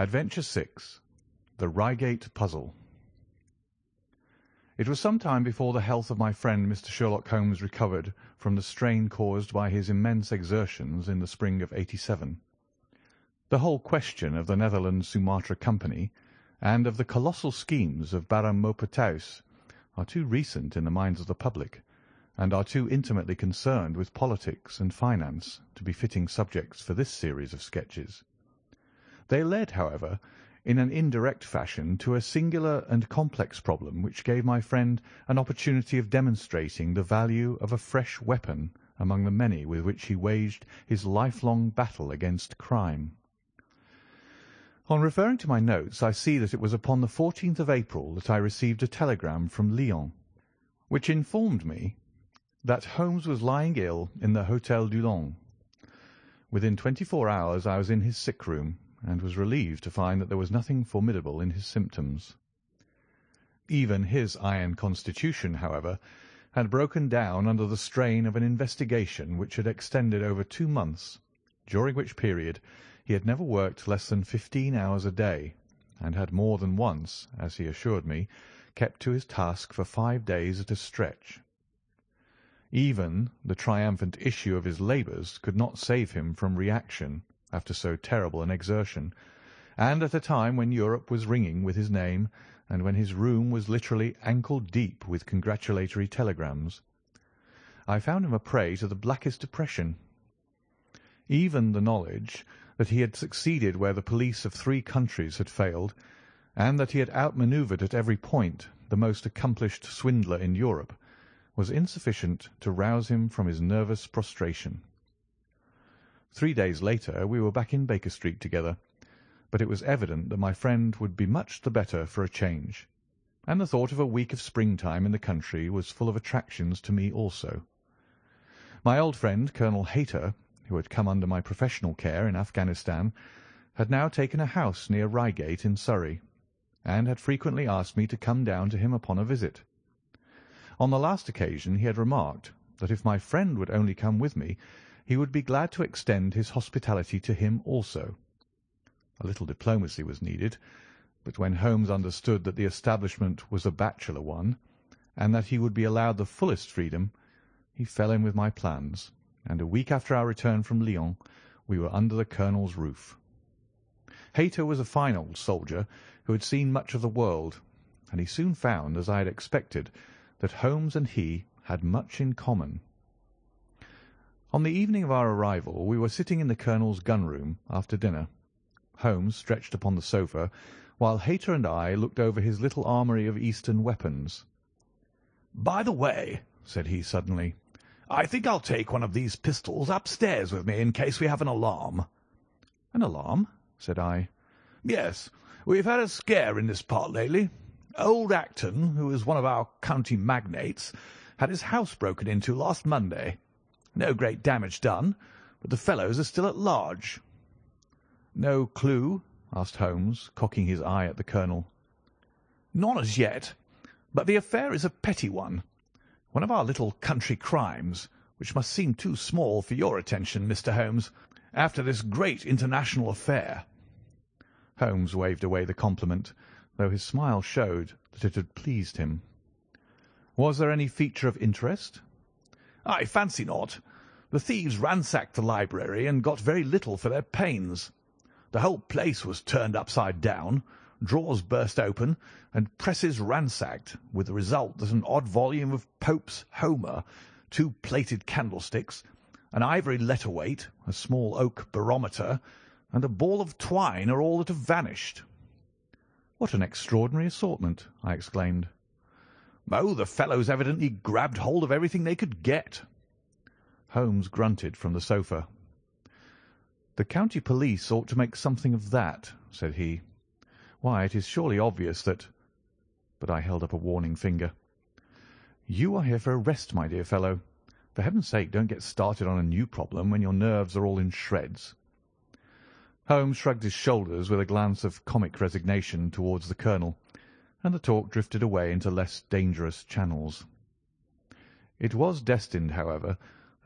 Adventure VI The Reigate Puzzle It was some time before the health of my friend Mr. Sherlock Holmes recovered from the strain caused by his immense exertions in the spring of '87. The whole question of the Netherlands Sumatra Company and of the colossal schemes of Baron Maupertuis are too recent in the minds of the public, and are too intimately concerned with politics and finance to be fitting subjects for this series of sketches. They led, however, in an indirect fashion to a singular and complex problem which gave my friend an opportunity of demonstrating the value of a fresh weapon among the many with which he waged his lifelong battle against crime. On referring to my notes, I see that it was upon the 14th of April that I received a telegram from Lyons, which informed me that Holmes was lying ill in the Hôtel Dulong. Within twenty-four hours I was in his sick room, and was relieved to find that there was nothing formidable in his symptoms. Even his iron constitution, however, had broken down under the strain of an investigation which had extended over two months, during which period he had never worked less than fifteen hours a day, and had more than once, as he assured me, kept to his task for five days at a stretch. Even the triumphant issue of his labours could not save him from reaction after so terrible an exertion, and at a time when Europe was ringing with his name, and when his room was literally ankle deep with congratulatory telegrams. I found him a prey to the blackest depression. Even the knowledge that he had succeeded where the police of three countries had failed, and that he had outmanoeuvred at every point the most accomplished swindler in Europe, was insufficient to rouse him from his nervous prostration. Three days later we were back in Baker Street together, but it was evident that my friend would be much the better for a change, and the thought of a week of springtime in the country was full of attractions to me also. My old friend Colonel Hayter, who had come under my professional care in Afghanistan, had now taken a house near Reigate in Surrey, and had frequently asked me to come down to him upon a visit. On the last occasion he had remarked that if my friend would only come with me he would be glad to extend his hospitality to him also. A little diplomacy was needed, but when Holmes understood that the establishment was a bachelor one, and that he would be allowed the fullest freedom, he fell in with my plans, and a week after our return from Lyons we were under the colonel's roof. Hayter was a fine old soldier who had seen much of the world, and he soon found, as I had expected, that Holmes and he had much in common. On the evening of our arrival we were sitting in the colonel's gun-room after dinner, Holmes stretched upon the sofa, while Hayter and I looked over his little armoury of Eastern weapons. "By the way," said he suddenly, "I think I'll take one of these pistols upstairs with me in case we have an alarm." "An alarm?" said I. "Yes. We've had a scare in this part lately. Old Acton, who is one of our county magnates, had his house broken into last Monday. No great damage done, but the fellows are still at large." "No clue?" asked Holmes, cocking his eye at the colonel. "None as yet, but the affair is a petty one. One of our little country crimes, which must seem too small for your attention, Mr. Holmes, after this great international affair." Holmes waved away the compliment, though his smile showed that it had pleased him. "Was there any feature of interest?" "I fancy not. The thieves ransacked the library and got very little for their pains. The whole place was turned upside down, drawers burst open, and presses ransacked, with the result that an odd volume of Pope's Homer, two plated candlesticks, an ivory letter weight, a small oak barometer, and a ball of twine are all that have vanished." "What an extraordinary assortment!" I exclaimed. "Oh, the fellows evidently grabbed hold of everything they could get." Holmes grunted from the sofa. "The county police ought to make something of that," said he. "Why, it is surely obvious that—" But I held up a warning finger. "You are here for a rest, my dear fellow. For Heaven's sake don't get started on a new problem when your nerves are all in shreds." Holmes shrugged his shoulders with a glance of comic resignation towards the colonel, and the talk drifted away into less dangerous channels. It was destined, however,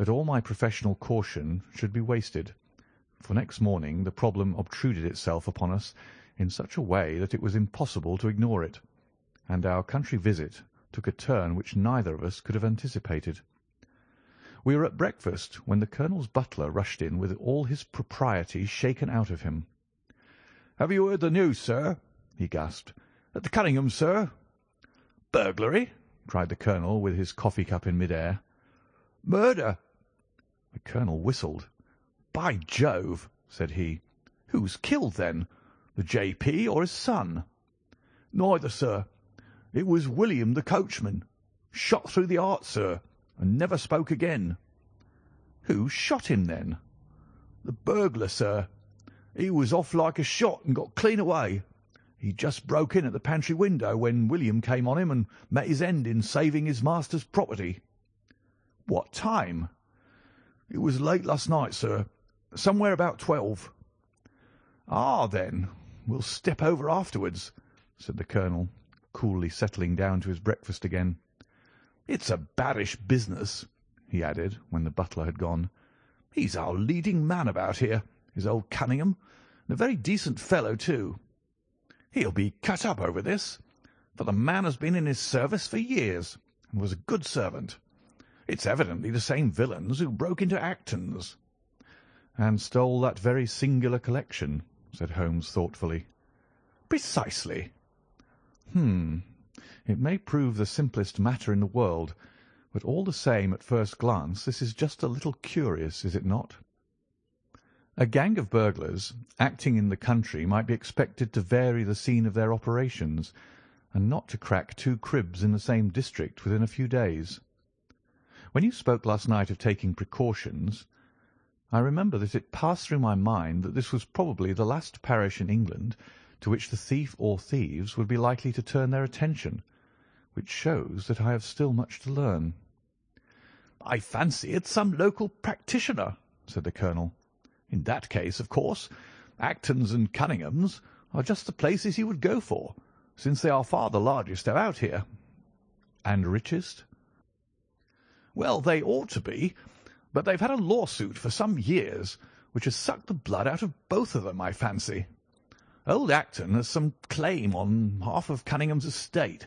that all my professional caution should be wasted for next morning the problem obtruded itself upon us in such a way that it was impossible to ignore it, and our country visit took a turn which neither of us could have anticipated. We were at breakfast when the colonel's butler rushed in with all his propriety shaken out of him. "Have you heard the news, sir?" he gasped. "At the Cunninghams, sir." "Burglary!" cried the colonel, with his coffee cup in mid air. "Murder!" The colonel whistled. "By Jove!" said he. "Who's killed, then? The J.P. or his son?" "Neither, sir. It was William, the coachman. Shot through the heart, sir and never spoke again." "Who shot him, then?" "The burglar, sir. He was off like a shot and got clean away. He just broke in at the pantry window when William came on him and met his end in saving his master's property." "What time?" "It was late last night, sir. Somewhere about twelve." "Ah, then, we'll step over afterwards," said the colonel, coolly settling down to his breakfast again. It's a baddish business," he added, when the butler had gone. "He's our leading man about here, is old Cunningham, and a very decent fellow, too. He'll be cut up over this, for the man has been in his service for years, and was a good servant. It's evidently the same villains who broke into Acton's." "And stole that very singular collection," said Holmes thoughtfully. "Precisely." "Hum. It may prove the simplest matter in the world, but all the same at first glance this is just a little curious, is it not? A gang of burglars acting in the country might be expected to vary the scene of their operations, and not to crack two cribs in the same district within a few days. When you spoke last night of taking precautions, I remember that it passed through my mind that this was probably the last parish in England to which the thief or thieves would be likely to turn their attention, which shows that I have still much to learn." "I fancy it's some local practitioner," said the colonel. "In that case, of course, Acton's and Cunningham's are just the places he would go for, since they are far the largest about here." "And richest?" "Well, they ought to be, but they've had a lawsuit for some years which has sucked the blood out of both of them, I fancy. Old Acton has some claim on half of Cunningham's estate,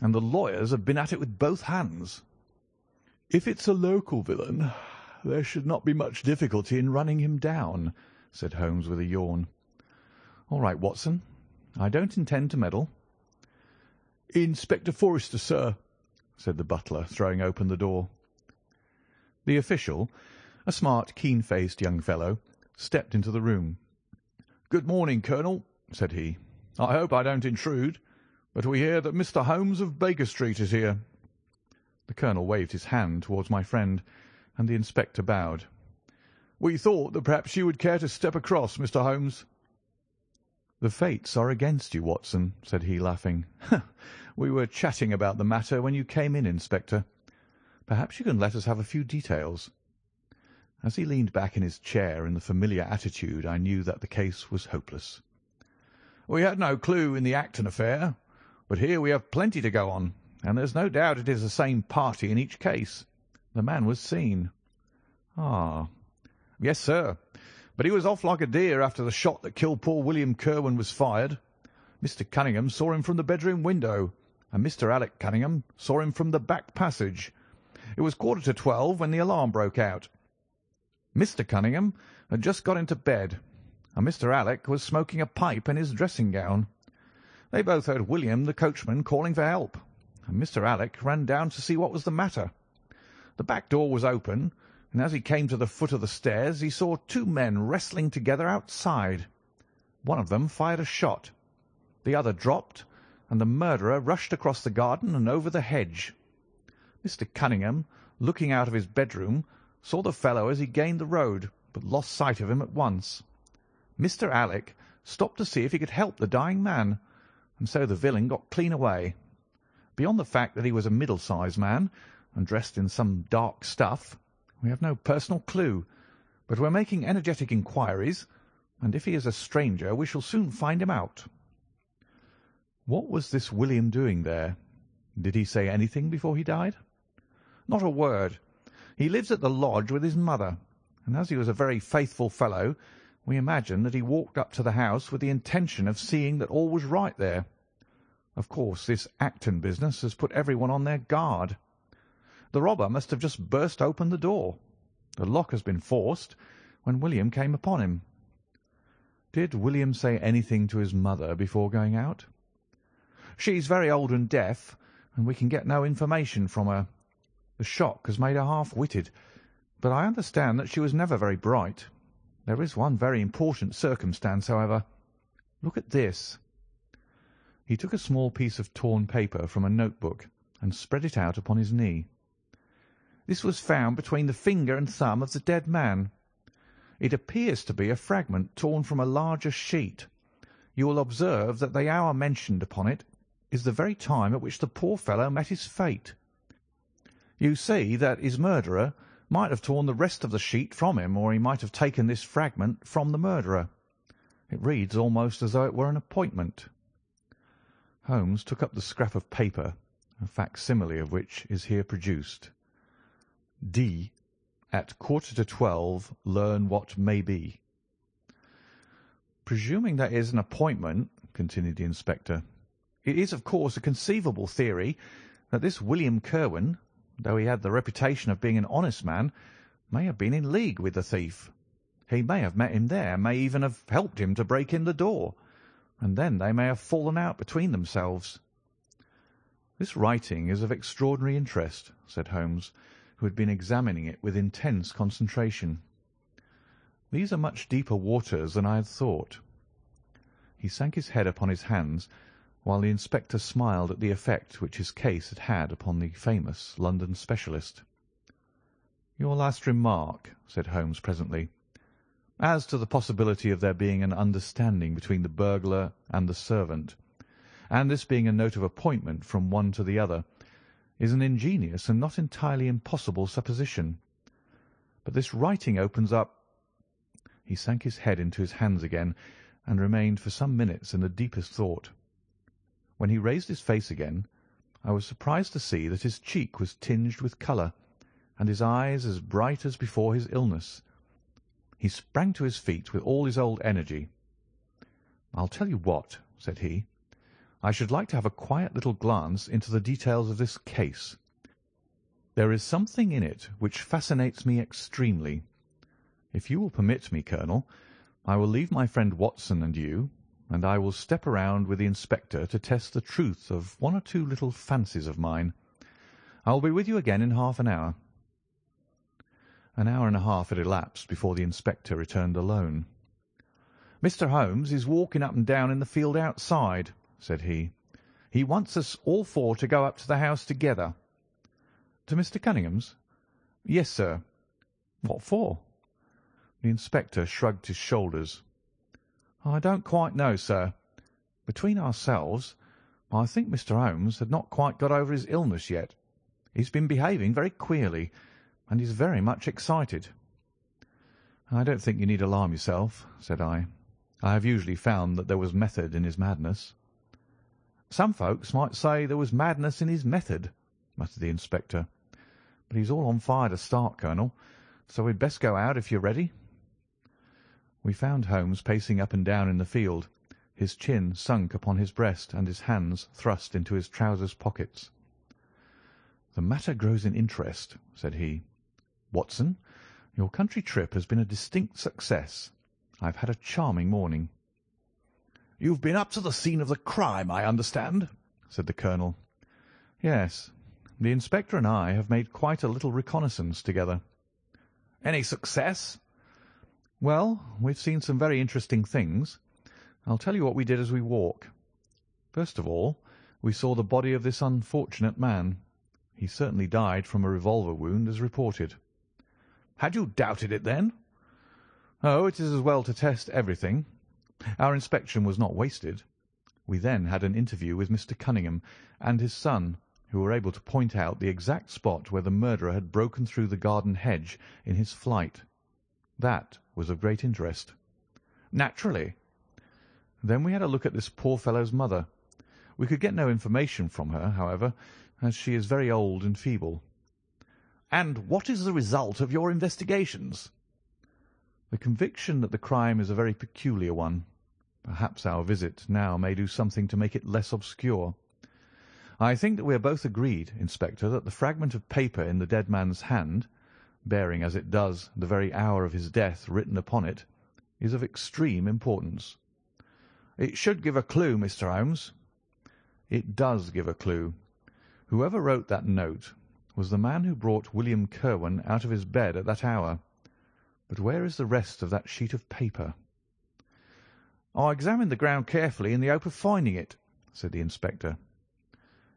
and the lawyers have been at it with both hands." "If it's a local villain, there should not be much difficulty in running him down," said Holmes with a yawn. "All right, Watson. I don't intend to meddle." "Inspector Forrester, sir," said the butler, throwing open the door. The official, a smart, keen-faced young fellow, stepped into the room. "Good morning, Colonel," said he. "I hope I don't intrude but we hear that Mr. Holmes of Baker Street is here." The colonel waved his hand towards my friend, and the inspector bowed. "We thought that perhaps you would care to step across, Mr. Holmes." "The fates are against you, Watson," said he, laughing. "We were chatting about the matter when you came in, Inspector. Perhaps you can let us have a few details." As he leaned back in his chair in the familiar attitude I knew that the case was hopeless. "We had no clue in the Acton affair. But here we have plenty to go on, and there's no doubt it is the same party in each case. The man was seen." "Ah!" "Yes, sir. But he was off like a deer after the shot that killed poor William Kirwan was fired. Mr. Cunningham saw him from the bedroom window, and Mr. Alec Cunningham saw him from the back passage. It was quarter to twelve when the alarm broke out. Mr. Cunningham had just got into bed, and Mr. Alec was smoking a pipe in his dressing gown. They both heard William, the coachman, calling for help, and Mr. Alec ran down to see what was the matter. The back door was open, and as he came to the foot of the stairs he saw two men wrestling together outside. One of them fired a shot. The other dropped, and the murderer rushed across the garden and over the hedge. Mr. Cunningham, looking out of his bedroom, saw the fellow as he gained the road, but lost sight of him at once. Mr. Alec stopped to see if he could help the dying man, and so the villain got clean away. Beyond the fact that he was a middle-sized man, and dressed in some dark stuff, we have no personal clue, but we're making energetic inquiries, and if he is a stranger we shall soon find him out." "What was this William doing there? Did he say anything before he died?" "Not a word. He lives at the lodge with his mother, and as he was a very faithful fellow, We imagine that he walked up to the house with the intention of seeing that all was right there. Of course, this Acton business has put everyone on their guard. The robber must have just burst open the door. The lock has been forced when William came upon him." "Did William say anything to his mother before going out?" "She is very old and deaf, and we can get no information from her. The shock has made her half witted, but I understand that she was never very bright. There is one very important circumstance, however. Look at this." He took a small piece of torn paper from a notebook and spread it out upon his knee. "This was found between the finger and thumb of the dead man. It appears to be a fragment torn from a larger sheet. You will observe that the hour mentioned upon it is the very time at which the poor fellow met his fate. You see that his murderer might have torn the rest of the sheet from him, or he might have taken this fragment from the murderer. It reads almost as though it were an appointment." Holmes took up the scrap of paper, a facsimile of which is here produced. D. At quarter to twelve learn what may be. "Presuming that is an appointment," continued the inspector, "it is of course a conceivable theory that this William Kirwan though he had the reputation of being an honest man, may have been in league with the thief. He may have met him there, may even have helped him to break in the door, and then they may have fallen out between themselves." "This writing is of extraordinary interest," said Holmes, who had been examining it with intense concentration. "These are much deeper waters than I had thought." He sank his head upon his hands while the inspector smiled at the effect which his case had had upon the famous London specialist. "Your last remark," said Holmes presently, "as to the possibility of there being an understanding between the burglar and the servant, and this being a note of appointment from one to the other, is an ingenious and not entirely impossible supposition. But this writing opens up—" He sank his head into his hands again, and remained for some minutes in the deepest thought. When he raised his face again, I was surprised to see that his cheek was tinged with colour, and his eyes as bright as before his illness. He sprang to his feet with all his old energy. "I'll tell you what," said he. "I should like to have a quiet little glance into the details of this case. There is something in it which fascinates me extremely. If you will permit me, Colonel, I will leave my friend Watson and you, and I will step around with the inspector to test the truth of one or two little fancies of mine. I will be with you again in half an hour." An hour and a half had elapsed before the inspector returned alone. "Mr. Holmes is walking up and down in the field outside," said he. "He wants us all four to go up to the house together." "To Mr. Cunningham's?" "Yes, sir." "What for?" The inspector shrugged his shoulders. "I don't quite know, sir. Between ourselves, I think Mr. Holmes had not quite got over his illness yet. He has been behaving very queerly, and is very much excited." "I don't think you need alarm yourself," said I. "I have usually found that there was method in his madness." "Some folks might say there was madness in his method," muttered the inspector. "But he's all on fire to start, Colonel, so we'd best go out if you're ready. We found Holmes pacing up and down in the field, his chin sunk upon his breast and his hands thrust into his trousers pockets. "The matter grows in interest," said he. "Watson, your country trip has been a distinct success. I have had a charming morning." "You've been up to the scene of the crime, I understand," said the colonel. "Yes. The inspector and I have made quite a little reconnaissance together." "Any success?" "Well, we've seen some very interesting things. I'll tell you what we did as we walk. First of all, we saw the body of this unfortunate man. He certainly died from a revolver wound, as reported." "Had you doubted it, then?" "Oh, it is as well to test everything. Our inspection was not wasted. We then had an interview with Mr. Cunningham and his son, who were able to point out the exact spot where the murderer had broken through the garden hedge in his flight. That was of great interest." "Naturally." Then we had a look at this poor fellow's mother. We could get no information from her, however, as she is very old and feeble." "And what is the result of your investigations?" The conviction that the crime is a very peculiar one. Perhaps our visit now may do something to make it less obscure. I think that we are both agreed, Inspector, that the fragment of paper in the dead man's hand, bearing as it does the very hour of his death written upon it, is of extreme importance." "It should give a clue, Mr. Holmes." "It does give a clue. Whoever wrote that note was the man who brought William Kirwan out of his bed at that hour. But where is the rest of that sheet of paper?" "I examined the ground carefully in the hope of finding it," said the inspector.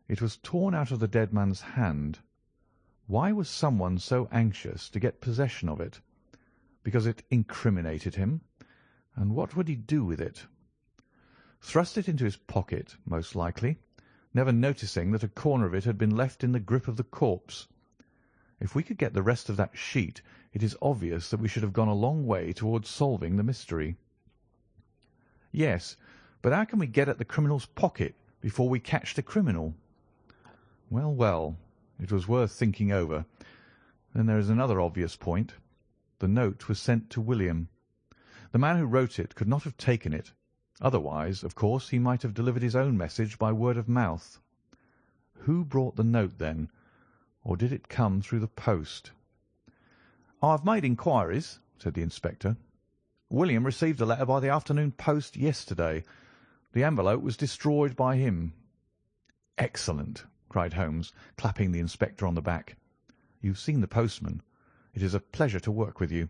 "It was torn out of the dead man's hand. Why was someone so anxious to get possession of it? Because it incriminated him? And what would he do with it? Thrust it into his pocket, most likely, never noticing that a corner of it had been left in the grip of the corpse. If we could get the rest of that sheet it is obvious that we should have gone a long way towards solving the mystery." "Yes, but how can we get at the criminal's pocket before we catch the criminal?" "Well, well, it was worth thinking over. Then there is another obvious point. The note was sent to William. The man who wrote it could not have taken it. Otherwise, of course, he might have delivered his own message by word of mouth. Who brought the note, then? Or did it come through the post? "I have made inquiries," said the inspector. "William received a letter by the afternoon post yesterday. The envelope was destroyed by him." "Excellent!" Cried Holmes, clapping the inspector on the back. "You have seen the postman. It is a pleasure to work with you.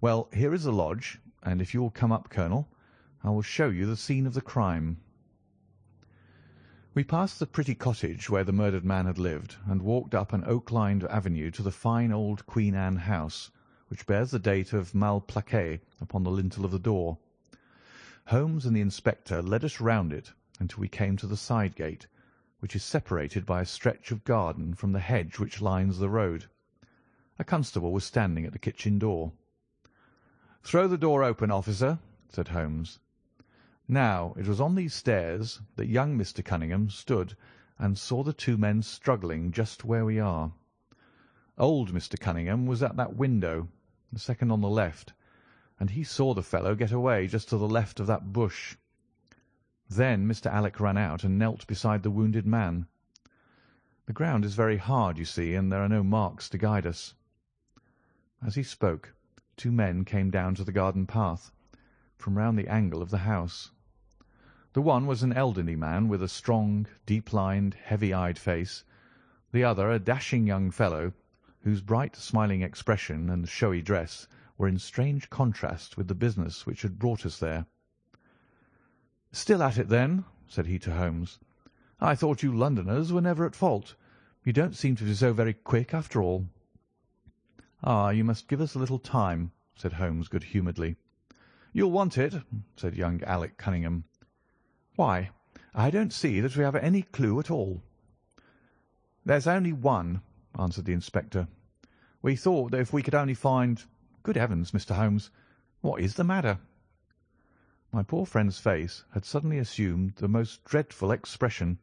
Well, here is the lodge, and if you will come up, Colonel, I will show you the scene of the crime." We passed the pretty cottage where the murdered man had lived, and walked up an oak-lined avenue to the fine old Queen Anne house, which bears the date of Malplaquet upon the lintel of the door. Holmes and the inspector led us round it until we came to the side gate, which is separated by a stretch of garden from the hedge which lines the road. A constable was standing at the kitchen door. "Throw the door open, officer," said Holmes. Now it was on these stairs that young Mr. Cunningham stood and saw the two men struggling just where we are. Old Mr. Cunningham was at that window, the second on the left, and he saw the fellow get away just to the left of that bush. Then Mr. Alec ran out and knelt beside the wounded man. The ground is very hard, you see, and there are no marks to guide us. As he spoke, two men came down to the garden path from round the angle of the house. The one was an elderly man with a strong, deep-lined, heavy-eyed face, the other a dashing young fellow, whose bright, smiling expression and showy dress were in strange contrast with the business which had brought us there. "Still at it, then?" said he to Holmes. "I thought you Londoners were never at fault. You don't seem to be so very quick, after all." "Ah, you must give us a little time," said Holmes good-humouredly. "You'll want it," said young Alec Cunningham. "Why, I don't see that we have any clue at all." "There's only one," answered the inspector. "We thought that if we could only find Good heavens, Mr. Holmes, what is the matter?" My poor friend's face had suddenly assumed the most dreadful expression.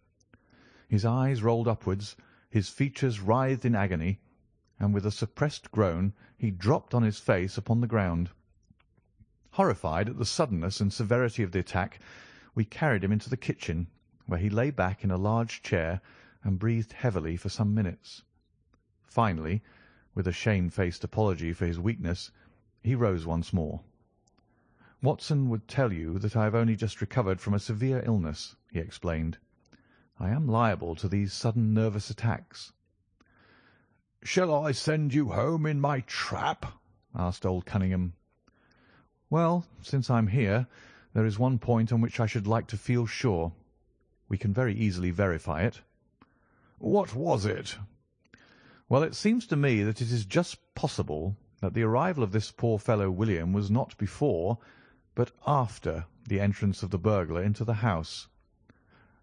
His eyes rolled upwards, his features writhed in agony, and with a suppressed groan he dropped on his face upon the ground. Horrified at the suddenness and severity of the attack, we carried him into the kitchen, where he lay back in a large chair and breathed heavily for some minutes. Finally, with a shamefaced apology for his weakness, he rose once more. "Watson would tell you that I have only just recovered from a severe illness," he explained. "I am liable to these sudden nervous attacks." "Shall I send you home in my trap?" asked old Cunningham. Well, since I am here, there is one point on which I should like to feel sure. We can very easily verify it." "What was it?" "Well, it seems to me that it is just possible that the arrival of this poor fellow William was not before, but after, the entrance of the burglar into the house.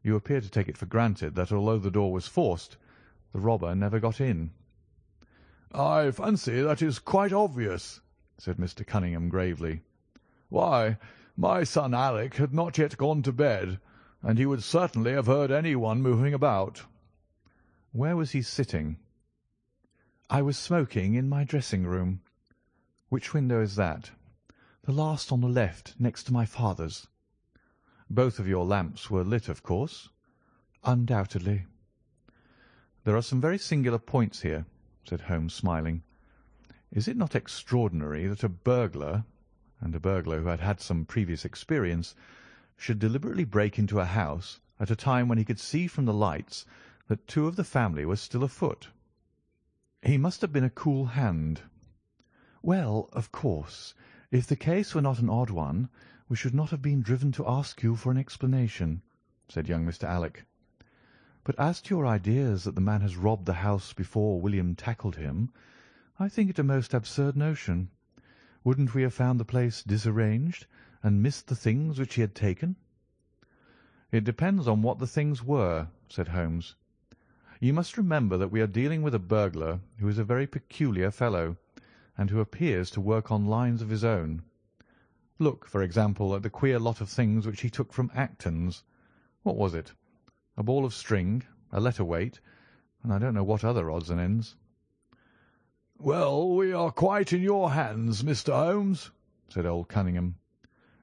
You appear to take it for granted that although the door was forced, the robber never got in." "I fancy that is quite obvious," said Mr. Cunningham gravely. Why, my son Alec had not yet gone to bed, and he would certainly have heard anyone moving about." "Where was he sitting?" "I was smoking in my dressing-room." "Which window is that?" "The last on the left, next to my father's." "Both of your lamps were lit, of course?" "Undoubtedly." "There are some very singular points here," said Holmes, smiling. "Is it not extraordinary that a burglar, and a burglar who had had some previous experience, should deliberately break into a house at a time when he could see from the lights that two of the family were still afoot?" "He must have been a cool hand." "Well, of course, if the case were not an odd one we should not have been driven to ask you for an explanation," said young Mr. Alec. "But as to your ideas that the man has robbed the house before William tackled him, I think it a most absurd notion. Wouldn't we have found the place disarranged, and missed the things which he had taken?" "It depends on what the things were," said Holmes. "You must remember that we are dealing with a burglar who is a very peculiar fellow and who appears to work on lines of his own. Look, for example, at the queer lot of things which he took from Acton's. What was it? A ball of string, a letter weight, and I don't know what other odds and ends." "Well, we are quite in your hands, Mr. Holmes," said old Cunningham.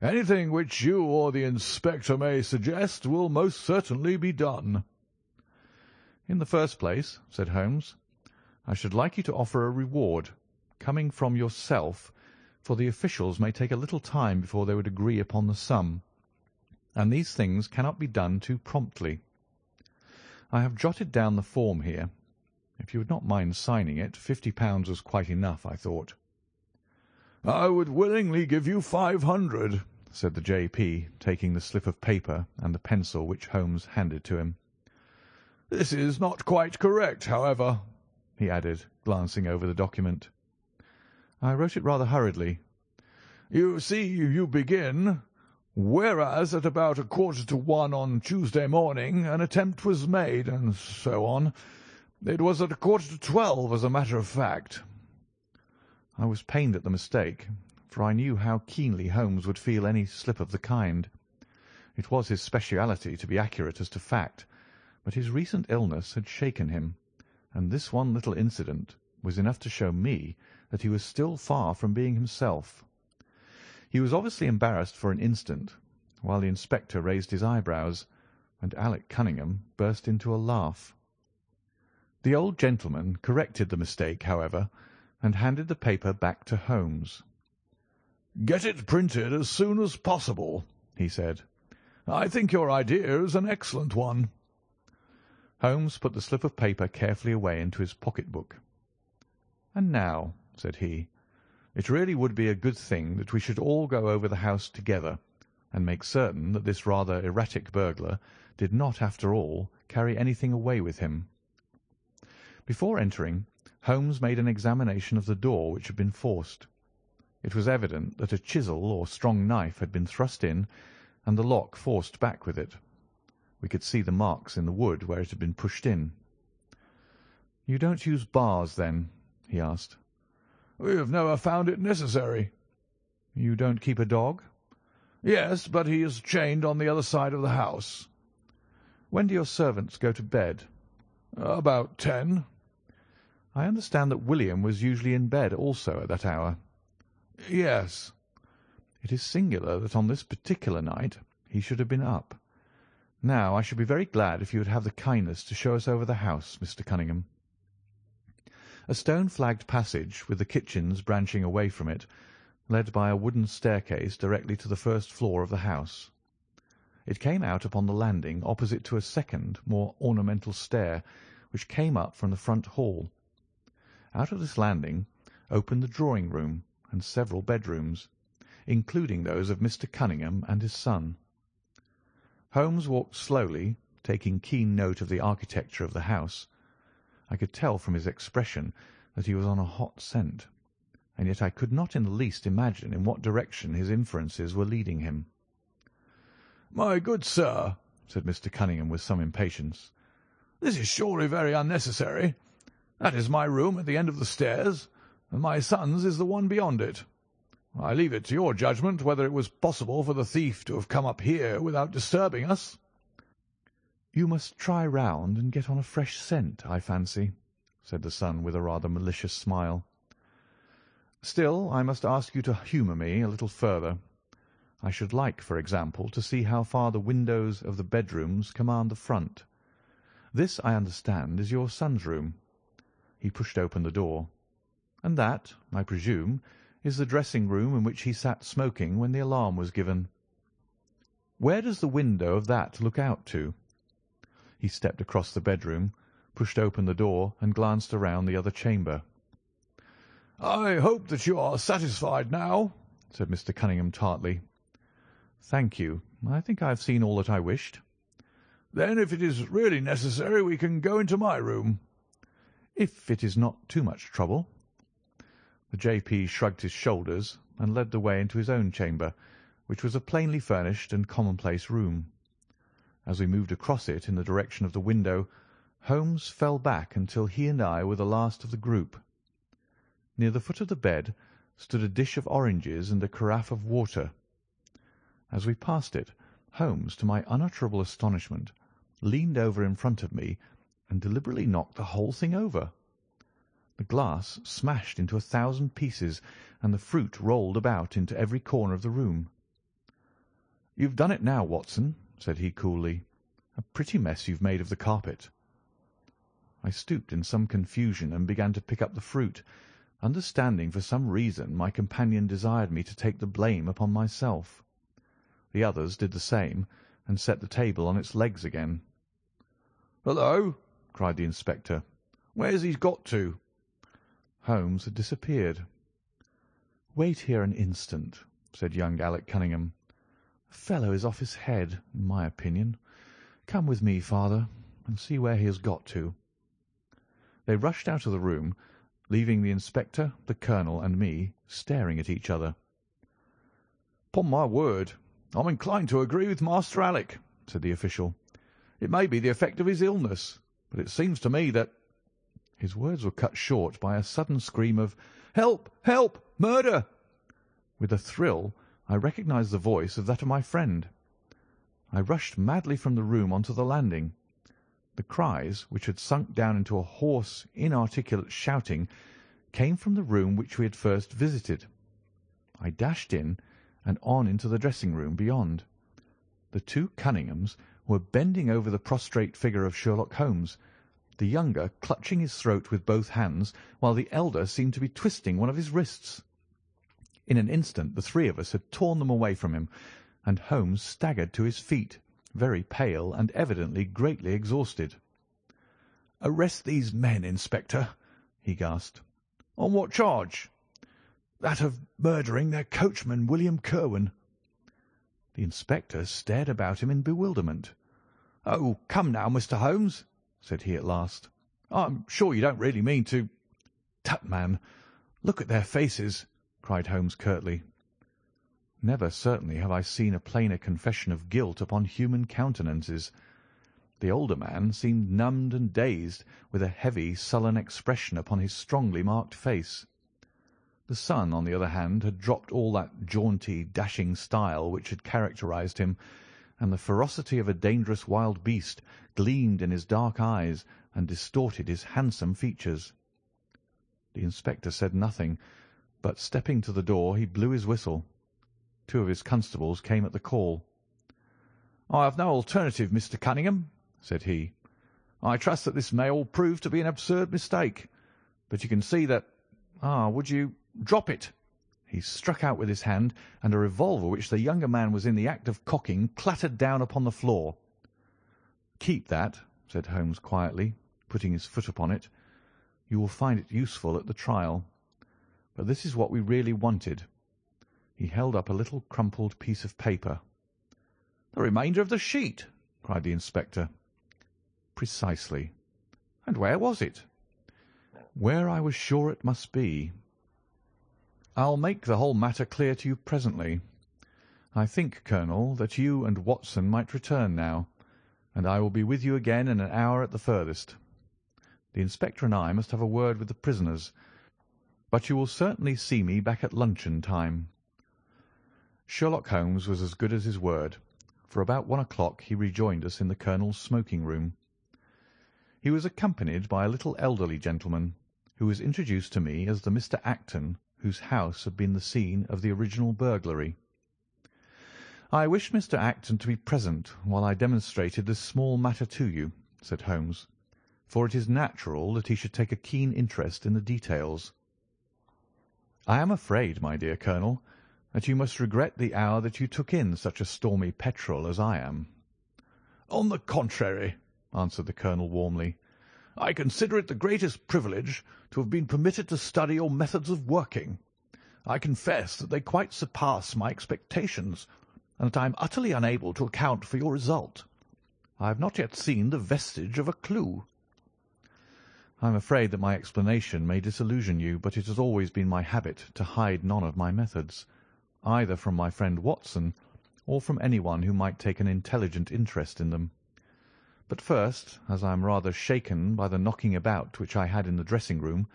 "Anything which you or the inspector may suggest will most certainly be done." "In the first place," said Holmes, "I should like you to offer a reward coming from yourself, for the officials may take a little time before they would agree upon the sum, and these things cannot be done too promptly. I have jotted down the form here. If you would not mind signing it, fifty pounds was quite enough, I thought." "I would willingly give you five hundred," said the J.P., taking the slip of paper and the pencil which Holmes handed to him. "This is not quite correct, however," he added, glancing over the document. I wrote it rather hurriedly. "You see, you begin, 'Whereas at about a quarter to one on Tuesday morning an attempt was made,' and so on. It was at a quarter to twelve, as a matter of fact." I was pained at the mistake, for I knew how keenly Holmes would feel any slip of the kind. It was his speciality to be accurate as to fact, but his recent illness had shaken him, and this one little incident was enough to show me that he was still far from being himself. He was obviously embarrassed for an instant, while the inspector raised his eyebrows, and Alec Cunningham burst into a laugh. The old gentleman corrected the mistake, however, and handed the paper back to Holmes. "Get it printed as soon as possible," he said. "I think your idea is an excellent one." Holmes put the slip of paper carefully away into his pocket-book. "And now," said he, "it really would be a good thing that we should all go over the house together, and make certain that this rather erratic burglar did not, after all, carry anything away with him." Before entering, Holmes made an examination of the door which had been forced. It was evident that a chisel or strong knife had been thrust in and the lock forced back with it. We could see the marks in the wood where it had been pushed in. "You don't use bars, then?" he asked. "We have never found it necessary." "You don't keep a dog?" "Yes, but he is chained on the other side of the house." "When do your servants go to bed?" "About ten." "I understand that William was usually in bed also at that hour." "Yes." "It is singular that on this particular night he should have been up. Now I should be very glad if you would have the kindness to show us over the house, Mr. Cunningham. A stone flagged passage, with the kitchens branching away from it, led by a wooden staircase directly to the first floor of the house. It came out upon the landing opposite to a second, more ornamental stair, which came up from the front hall. Out of this landing opened the drawing-room and several bedrooms, including those of Mr. Cunningham and his son. Holmes walked slowly, taking keen note of the architecture of the house. I could tell from his expression that he was on a hot scent, and yet I could not in the least imagine in what direction his inferences were leading him. "My good sir," said Mr. Cunningham with some impatience, "this is surely very unnecessary. That is my room at the end of the stairs, and my son's is the one beyond it. I leave it to your judgment whether it was possible for the thief to have come up here without disturbing us. "You must try round and get on a fresh scent, I fancy," said the son with a rather malicious smile. Still, I must ask you to humour me a little further. I should like, for example, to see how far the windows of the bedrooms command the front. This, I understand, is your son's room." He pushed open the door. "And that, I presume, is the dressing-room in which he sat smoking when the alarm was given. Where does the window of that look out to?" He stepped across the bedroom, pushed open the door, and glanced around the other chamber. "I hope that you are satisfied now," said Mr. Cunningham tartly. "Thank you. I think I have seen all that I wished." "Then if it is really necessary we can go into my room." "If it is not too much trouble." The J.P. shrugged his shoulders and led the way into his own chamber, which was a plainly furnished and commonplace room. As we moved across it in the direction of the window, Holmes fell back until he and I were the last of the group. Near the foot of the bed stood a dish of oranges and a carafe of water. As we passed it, Holmes, to my unutterable astonishment, leaned over in front of me and deliberately knocked the whole thing over. The glass smashed into a thousand pieces, and the fruit rolled about into every corner of the room. "You've done it now, Watson," said he coolly. "A pretty mess you've made of the carpet." I stooped in some confusion and began to pick up the fruit understanding for some reason my companion desired me to take the blame upon myself. The others did the same, and set the table on its legs again. "Hullo!" cried the inspector. "Where's he got to?" Holmes had disappeared. "Wait here an instant," said young Alec Cunningham. "The fellow is off his head, in my opinion. Come with me, father, and see where he has got to." They rushed out of the room leaving the inspector, the colonel, and me staring at each other. Upon my word, I'm inclined to agree with Master Alec," said the official. "It may be the effect of his illness, but it seems to me that—" His words were cut short by a sudden scream of "Help! Help! Murder!" With a thrill I recognised the voice of that of my friend. I rushed madly from the room on to the landing. The cries, which had sunk down into a hoarse, inarticulate shouting, came from the room which we had first visited. I dashed in and on into the dressing-room beyond. The two Cunninghams were bending over the prostrate figure of Sherlock Holmes, the younger clutching his throat with both hands, while the elder seemed to be twisting one of his wrists. In an instant the three of us had torn them away from him, and Holmes staggered to his feet very pale and evidently greatly exhausted. "Arrest these men, Inspector," he gasped. "On what charge?" "That of murdering their coachman, William Kirwan." The inspector stared about him in bewilderment. "Oh, come now, Mr. Holmes," said he at last. "I'm sure you don't really mean to—" "Tut, man! Look at their faces!" Cried Holmes curtly. Never certainly have I seen a plainer confession of guilt upon human countenances. The older man seemed numbed and dazed, with a heavy, sullen expression upon his strongly marked face. The son, on the other hand, had dropped all that jaunty, dashing style which had characterized him, and the ferocity of a dangerous wild beast gleamed in his dark eyes and distorted his handsome features. The inspector said nothing, but stepping to the door he blew his whistle. Two of his constables came at the call. "I have no alternative, Mr. Cunningham," said he. "I trust that this may all prove to be an absurd mistake, but you can see that Ah, would you drop it!" He struck out with his hand, and a revolver which the younger man was in the act of cocking clattered down upon the floor. "Keep that," said Holmes quietly, putting his foot upon it. "You will find it useful at the trial. But this is what we really wanted. He held up a little crumpled piece of paper. "The remainder of the sheet!" cried the inspector. "Precisely." "And where was it?" "Where I was sure it must be. I'll make the whole matter clear to you presently. I think, Colonel, that you and Watson might return now, and I will be with you again in an hour at the furthest. The inspector and I must have a word with the prisoners, but you will certainly see me back at luncheon time. Sherlock Holmes was as good as his word, for about one o'clock he rejoined us in the colonel's smoking room. He was accompanied by a little elderly gentleman, who was introduced to me as the Mr. Acton whose house had been the scene of the original burglary. "I wish Mr. Acton to be present while I demonstrated this small matter to you," said Holmes, "for it is natural that he should take a keen interest in the details. I am afraid, my dear Colonel, that you must regret the hour that you took in such a stormy petrel as I am." "On the contrary," answered the colonel warmly. I consider it the greatest privilege to have been permitted to study your methods of working. I confess that they quite surpass my expectations, and that I am utterly unable to account for your result. I have not yet seen the vestige of a clue." "I am afraid that my explanation may disillusion you, but it has always been my habit to hide none of my methods, either from my friend Watson or from anyone who might take an intelligent interest in them. But first, as I am rather shaken by the knocking about which I had in the dressing-room,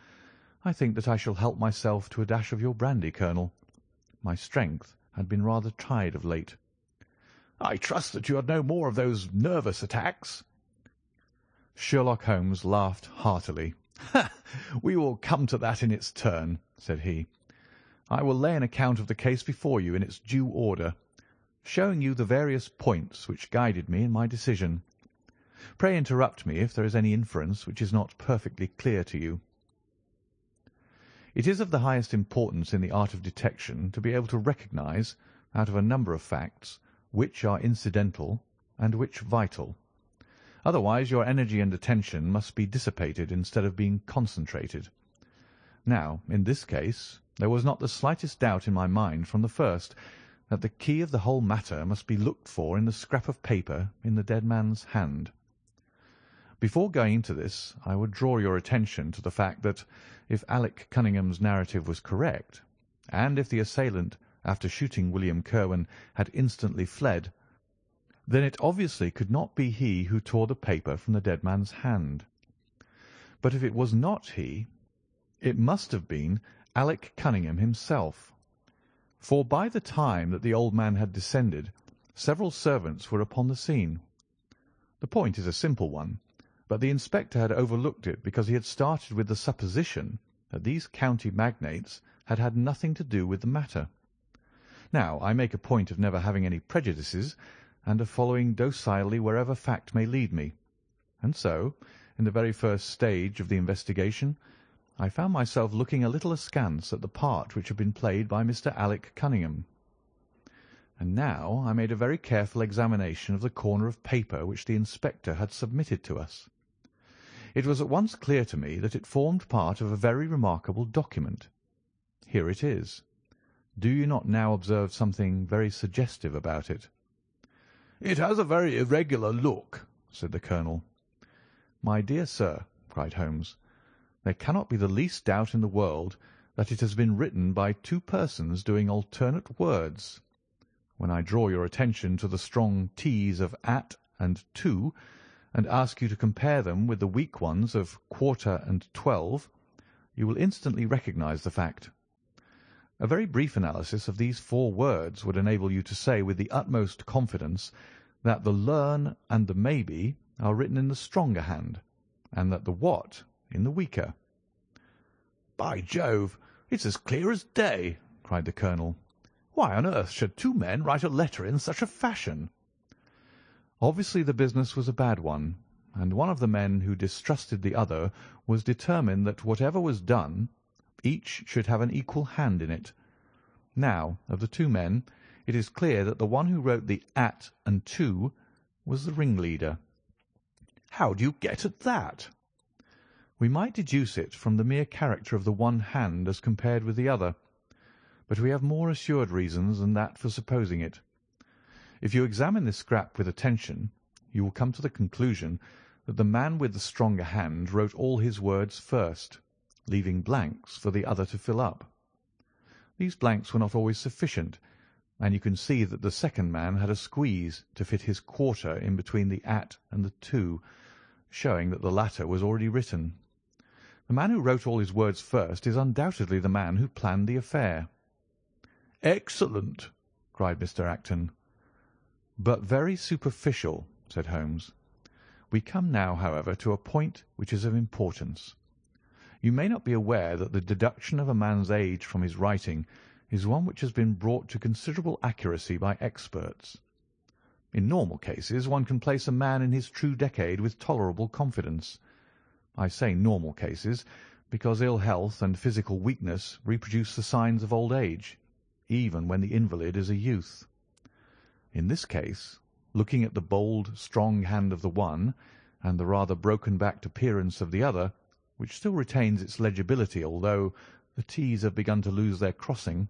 I think that I shall help myself to a dash of your brandy, Colonel. My strength had been rather tried of late." "I trust that you had no more of those nervous attacks?" Sherlock Holmes laughed heartily. "We will come to that in its turn," said he. "I will lay an account of the case before you in its due order, showing you the various points which guided me in my decision. Pray interrupt me if there is any inference which is not perfectly clear to you. It is of the highest importance in the art of detection to be able to recognise, out of a number of facts, which are incidental and which vital. Otherwise your energy and attention must be dissipated instead of being concentrated. Now, in this case, there was not the slightest doubt in my mind from the first that the key of the whole matter must be looked for in the scrap of paper in the dead man's hand. Before going into this, I would draw your attention to the fact that, if Alec Cunningham's narrative was correct, and if the assailant, after shooting William Kirwan, had instantly fled, then it obviously could not be he who tore the paper from the dead man's hand. But if it was not he, it must have been Alec Cunningham himself, for by the time that the old man had descended, several servants were upon the scene. The point is a simple one but the inspector had overlooked it because he had started with the supposition that these county magnates had had nothing to do with the matter. Now, I make a point of never having any prejudices, and of following docilely wherever fact may lead me. And so, in the very first stage of the investigation, I found myself looking a little askance at the part which had been played by Mr. Alec Cunningham. And now I made a very careful examination of the corner of paper which the inspector had submitted to us. It was at once clear to me that it formed part of a very remarkable document. Here it is. Do you not now observe something very suggestive about it?" "It has a very irregular look," said the colonel. "My dear sir," cried Holmes, "there cannot be the least doubt in the world that it has been written by two persons doing alternate words. When I draw your attention to the strong T's of at and to and ask you to compare them with the weak ones of quarter and twelve, you will instantly recognise the fact. A very brief analysis of these four words would enable you to say with the utmost confidence that the learn and the maybe are written in the stronger hand, and that the what in the weaker." "By Jove, it's as clear as day!" cried the colonel. "Why on earth should two men write a letter in such a fashion?" Obviously the business was a bad one, and one of the men who distrusted the other was determined that whatever was done, each should have an equal hand in it. Now, of the two men, it is clear that the one who wrote the at and to was the ringleader." "How do you get at that?" "We might deduce it from the mere character of the one hand as compared with the other, but we have more assured reasons than that for supposing it. If you examine this scrap with attention, you will come to the conclusion that the man with the stronger hand wrote all his words first, leaving blanks for the other to fill up. These blanks were not always sufficient, and you can see that the second man had a squeeze to fit his quarter in between the at and the to, showing that the latter was already written. The man who wrote all his words first is undoubtedly the man who planned the affair." "Excellent!" cried Mr. Acton. "But very superficial," said Holmes. "We come now, however, to a point which is of importance. You may not be aware that the deduction of a man's age from his writing is one which has been brought to considerable accuracy by experts. In normal cases one can place a man in his true decade with tolerable confidence. I say normal cases, because ill health and physical weakness reproduce the signs of old age, even when the invalid is a youth. In this case, looking at the bold, strong hand of the one, and the rather broken-backed appearance of the other, which still retains its legibility although the t's have begun to lose their crossing,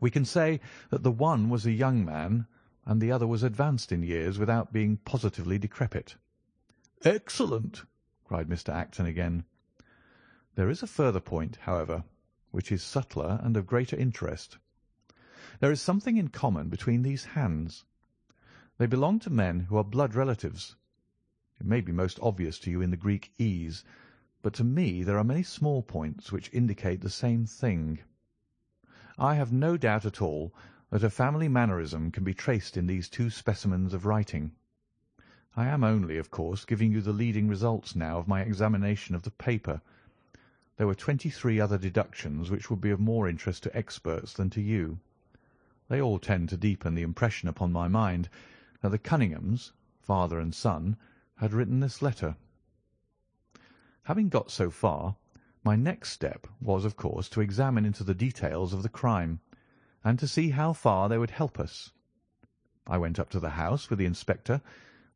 we can say that the one was a young man and the other was advanced in years without being positively decrepit. "Excellent!" cried Mr. Acton again. There is a further point, however, which is subtler and of greater interest. There is something in common between these hands. They belong to men who are blood relatives. It may be most obvious to you in the Greek e's, but to me there are many small points which indicate the same thing. I have no doubt at all that a family mannerism can be traced in these two specimens of writing. I am only, of course, giving you the leading results now of my examination of the paper. There were twenty-three other deductions which would be of more interest to experts than to you. They all tend to deepen the impression upon my mind that the Cunninghams, father and son, had written this letter. Having got so far, my next step was, of course, to examine into the details of the crime, and to see how far they would help us. I went up to the house with the inspector,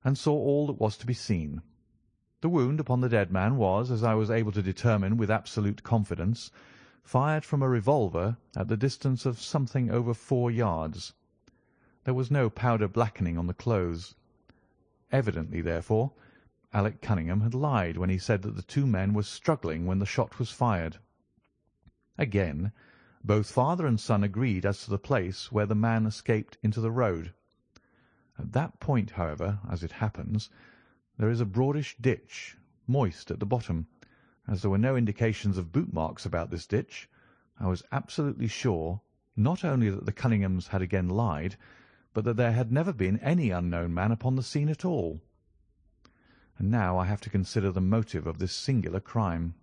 and saw all that was to be seen. The wound upon the dead man was, as I was able to determine with absolute confidence, fired from a revolver at the distance of something over four yards. There was no powder blackening on the clothes. Evidently, therefore, Alec Cunningham had lied when he said that the two men were struggling when the shot was fired. Again, both father and son agreed as to the place where the man escaped into the road. At that point, however, as it happens, there is a broadish ditch, moist at the bottom. As there were no indications of boot marks about this ditch, I was absolutely sure, not only that the Cunninghams had again lied, but that there had never been any unknown man upon the scene at all. And now I have to consider the motive of this singular crime.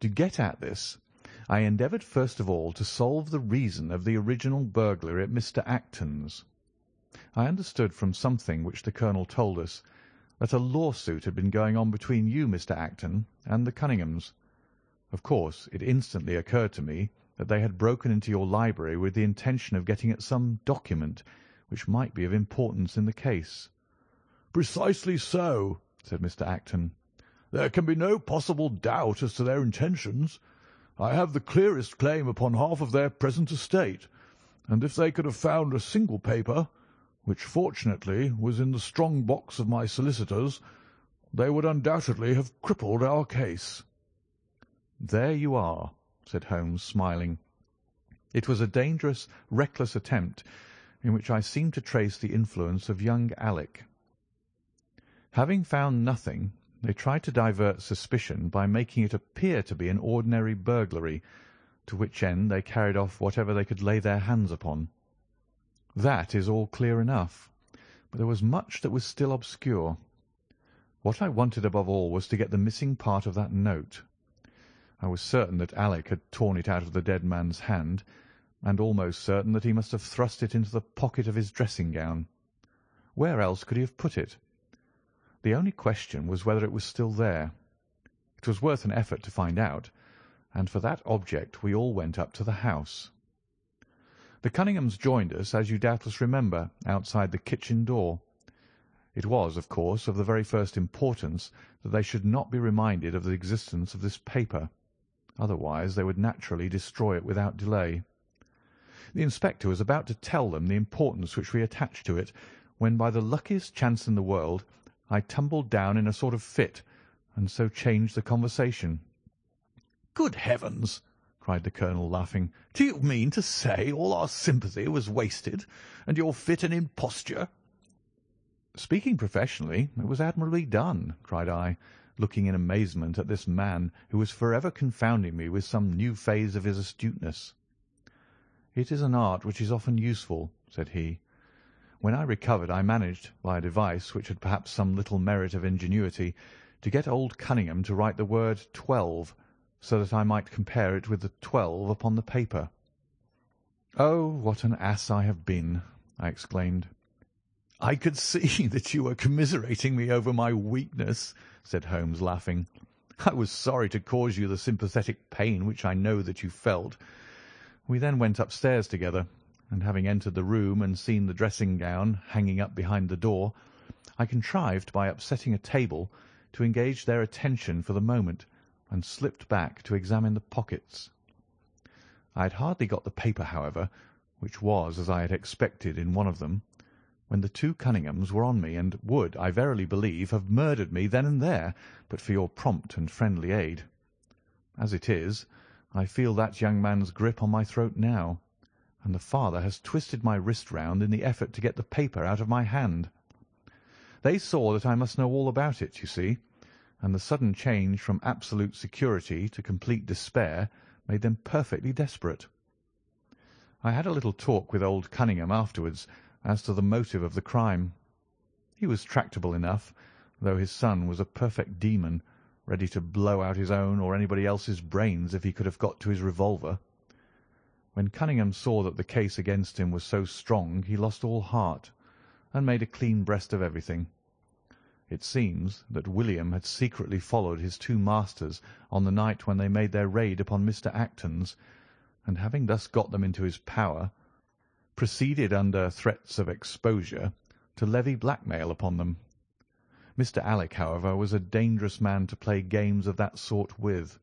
To get at this, I endeavoured first of all to solve the reason of the original burglary at Mr. Acton's. I understood from something which the colonel told us that a lawsuit had been going on between you, Mr. Acton, and the Cunninghams. Of course, it instantly occurred to me that they had broken into your library with the intention of getting at some document which might be of importance in the case. "Precisely so," said Mr. Acton. "There can be no possible doubt as to their intentions. I have the clearest claim upon half of their present estate, and if they could have found a single paper, which fortunately was in the strong box of my solicitors, they would undoubtedly have crippled our case." "There you are," said Holmes, smiling. It was a dangerous, reckless attempt, in which I seemed to trace the influence of young Alec. Having found nothing, they tried to divert suspicion by making it appear to be an ordinary burglary, to which end they carried off whatever they could lay their hands upon. That is all clear enough, but there was much that was still obscure. What I wanted above all was to get the missing part of that note. I was certain that Alec had torn it out of the dead man's hand, and almost certain that he must have thrust it into the pocket of his dressing gown. Where else could he have put it? The only question was whether it was still there. It was worth an effort to find out, and for that object we all went up to the house. The Cunninghams joined us, as you doubtless remember, outside the kitchen door. It was, of course, of the very first importance that they should not be reminded of the existence of this paper. Otherwise they would naturally destroy it without delay. The inspector was about to tell them the importance which we attached to it, when by the luckiest chance in the world I tumbled down in a sort of fit, and so changed the conversation. "Good heavens!" cried the colonel, laughing. "Do you mean to say all our sympathy was wasted, and your fit an imposture?" "Speaking professionally, it was admirably done," cried I, looking in amazement at this man who was forever confounding me with some new phase of his astuteness. "It is an art which is often useful," said he. When I recovered I managed, by a device which had perhaps some little merit of ingenuity, to get old Cunningham to write the word twelve, so that I might compare it with the twelve upon the paper. "Oh, what an ass I have been!" I exclaimed. "I could see that you were commiserating me over my weakness," said Holmes, laughing. "I was sorry to cause you the sympathetic pain which I know that you felt." We then went upstairs together, and having entered the room and seen the dressing gown hanging up behind the door, I contrived by upsetting a table to engage their attention for the moment, and slipped back to examine the pockets. I had hardly got the paper, however, which was, as I had expected, in one of them, when the two Cunninghams were on me, and would, I verily believe, have murdered me then and there but for your prompt and friendly aid. As it is, I feel that young man's grip on my throat now, and the father has twisted my wrist round in the effort to get the paper out of my hand. They saw that I must know all about it, you see, and the sudden change from absolute security to complete despair made them perfectly desperate. I had a little talk with old Cunningham afterwards as to the motive of the crime. He was tractable enough, though his son was a perfect demon, ready to blow out his own or anybody else's brains if he could have got to his revolver. When Cunningham saw that the case against him was so strong he lost all heart, and made a clean breast of everything. It seems that William had secretly followed his two masters on the night when they made their raid upon Mr. Acton's, and having thus got them into his power, proceeded under threats of exposure to levy blackmail upon them. Mr. Alec, however, was a dangerous man to play games of that sort with.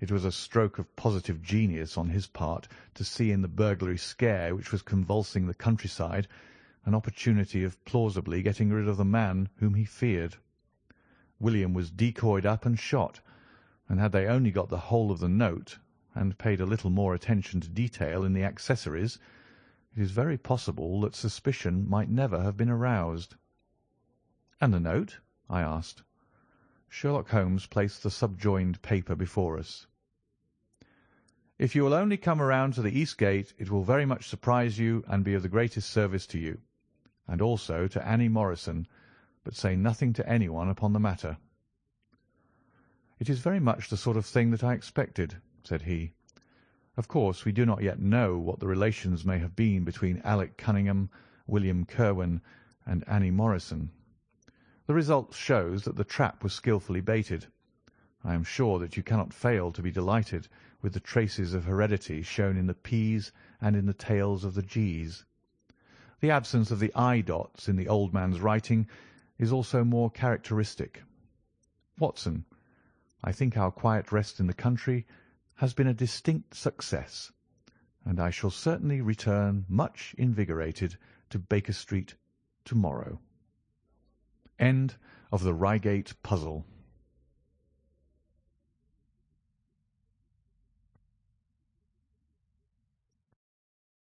It was a stroke of positive genius on his part to see in the burglary scare which was convulsing the countryside an opportunity of plausibly getting rid of the man whom he feared. William was decoyed up and shot, and had they only got the whole of the note, and paid a little more attention to detail in the accessories, it is very possible that suspicion might never have been aroused. "And the note?" I asked. Sherlock Holmes placed the subjoined paper before us. "If you will only come around to the east gate it will very much surprise you and be of the greatest service to you and also to Annie Morrison, but say nothing to anyone upon the matter." "It is very much the sort of thing that I expected," said he. "Of course, we do not yet know what the relations may have been between Alec Cunningham, William Kirwan, and Annie Morrison. The result shows that the trap was skilfully baited. I am sure that you cannot fail to be delighted with the traces of heredity shown in the P's and in the tails of the G's. The absence of the i dots in the old man's writing is also more characteristic. Watson, I think our quiet rest in the country has been a distinct success, and I shall certainly return much invigorated to Baker Street to morrow. End of the Reigate Puzzle